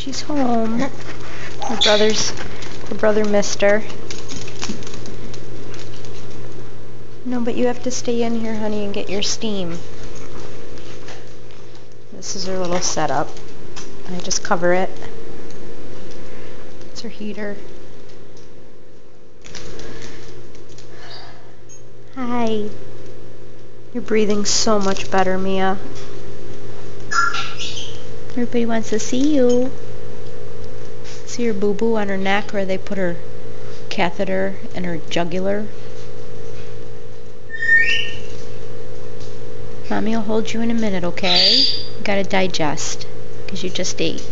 She's home. Her brother's her brother missed her. No, but you have to stay in here, honey, and get your steam. This is her little setup. I just cover it. It's her heater. Hi. You're breathing so much better, Mia. Everybody wants to see you. See her boo-boo on her neck where they put her catheter in her jugular. Mommy will hold you in a minute, okay? You gotta digest, because you just ate.